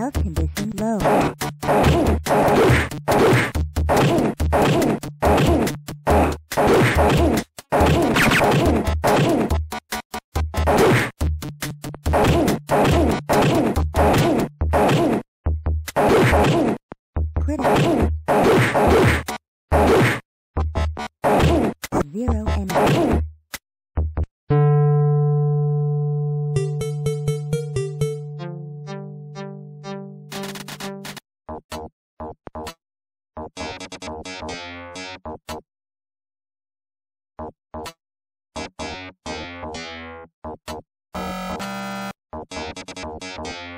Health condition low. Critical. Zero and... Thank you.